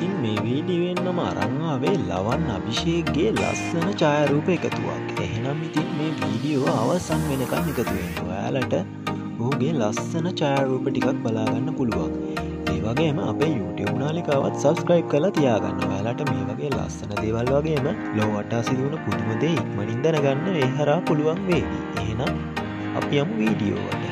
ඉතින් මේ වීඩිවෙන්නම අරංආවේ ලවන් අභිෂේක්ගේ ලස්සන චායරූප එකතුවක්. එහෙනම් ඉතින් මේ වීඩියෝ අවසන් වෙනකම් එකතුවෙන් ඔයාලට ඔහුගේ ලස්සන චායරූප ටිකක් බලාගන්න පුළුවන්. ඒවගේම අපේ YouTube නාලිකාවත් සබස්ක්‍රයිබ් කලා තියාගන්න. ඔයාලට මේ වගේ ලස්සන දේවල් වගේම ලොවටා සිදුවන පුදුමදේ ඉක්මනින් දැනගන්න ඒ හරා පුළුවන් වේ එහෙනම් අපි යමු වීඩියෝවට.